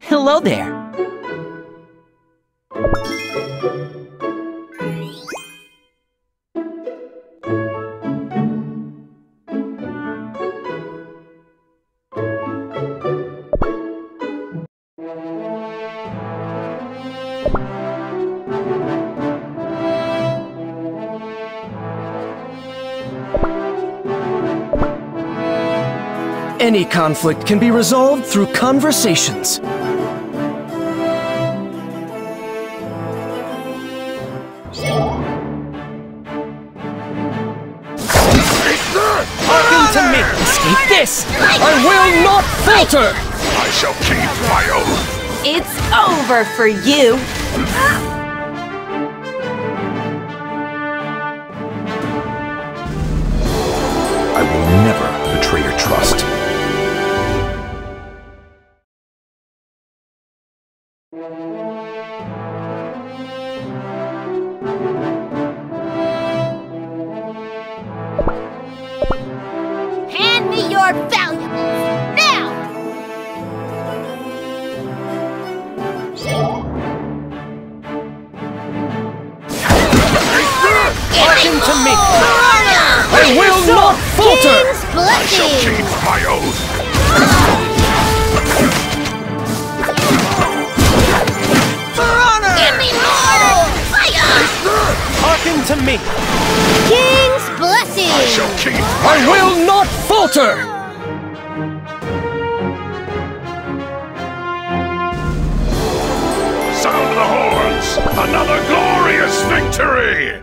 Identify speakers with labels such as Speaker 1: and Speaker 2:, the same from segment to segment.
Speaker 1: Hello there.
Speaker 2: Any conflict can be resolved through conversations.
Speaker 1: Hearken to me! Escape this!
Speaker 2: I will not falter!
Speaker 3: I shall keep my oath.
Speaker 4: It's over for you.
Speaker 3: I will never betray your trust.
Speaker 5: Hand me your valuables! Now!
Speaker 1: Hearken to me!
Speaker 2: I will not falter!
Speaker 3: I shall
Speaker 5: blessing!
Speaker 3: keep my oath.
Speaker 1: Hearken to me!
Speaker 5: King's blessing!
Speaker 3: I shall keep
Speaker 2: I will not falter!
Speaker 3: Sound the horns. Another glorious victory.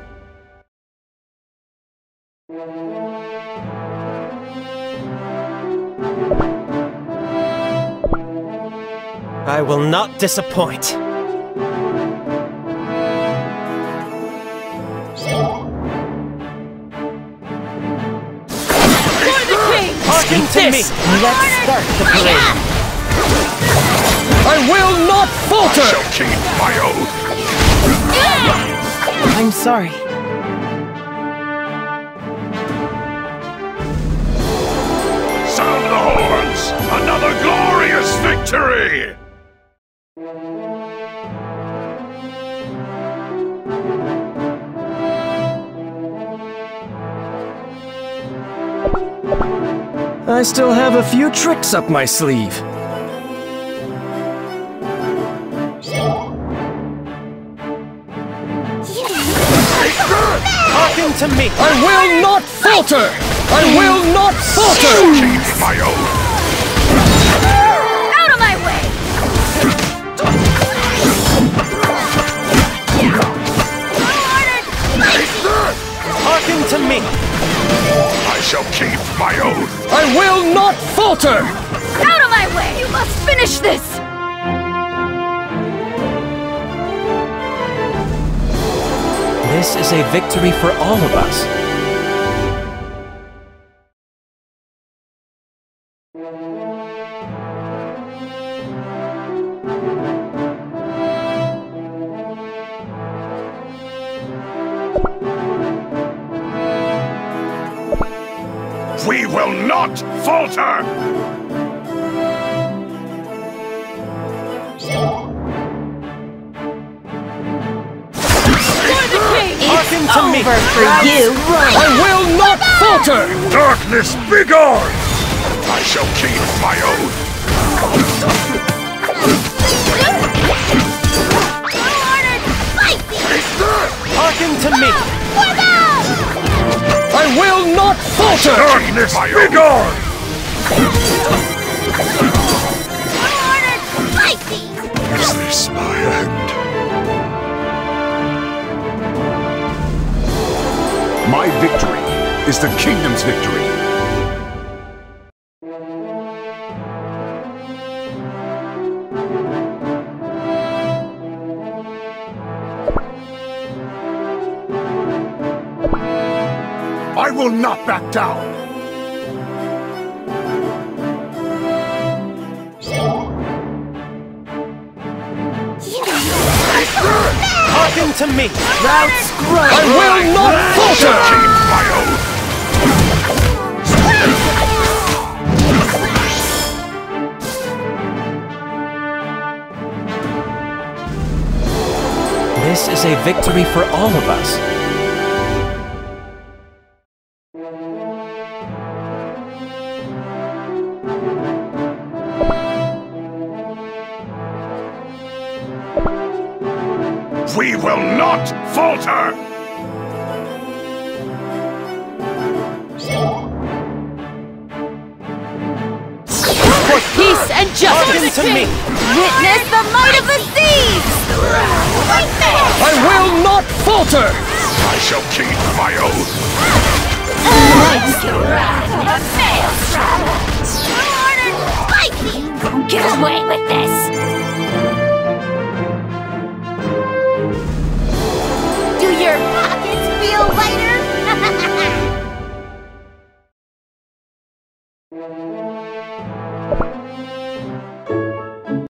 Speaker 1: I will not disappoint. Hearken to me! Let's start the parade.
Speaker 2: I will not falter!
Speaker 3: I
Speaker 2: falter!
Speaker 3: shall keep my oath.
Speaker 1: I'm sorry.
Speaker 3: Sound the horns. Another glorious victory.
Speaker 2: I still have a few tricks up my sleeve.
Speaker 1: Hearken to me!
Speaker 2: I will not falter! I will not falter!
Speaker 3: Keep my oath.
Speaker 5: Out of my way!
Speaker 1: Hearken to me!
Speaker 3: I shall keep my oath.
Speaker 2: I will not falter!
Speaker 5: Out of my way! You must finish this!
Speaker 1: This is a victory for all of us.
Speaker 3: We will not falter.
Speaker 1: Hearken to me.
Speaker 4: Over for you.
Speaker 2: I will not falter!
Speaker 3: Darkness, begone! I shall keep my oath.
Speaker 1: Hearken to me.
Speaker 2: I will not falter!
Speaker 3: Darkness, begone! Is this my end? My victory is the kingdom's victory. I will not back down.
Speaker 1: Hearken to me. Routes grow.
Speaker 2: I will not falter!
Speaker 3: keep my oath.
Speaker 1: This is a victory for all of us.
Speaker 3: Will not falter!
Speaker 4: For peace and justice.
Speaker 1: to me.
Speaker 4: Witness the might of the seas.
Speaker 2: I will not falter!
Speaker 3: I shall keep my oath.
Speaker 5: Get away with this!
Speaker 4: Your pockets feel lighter?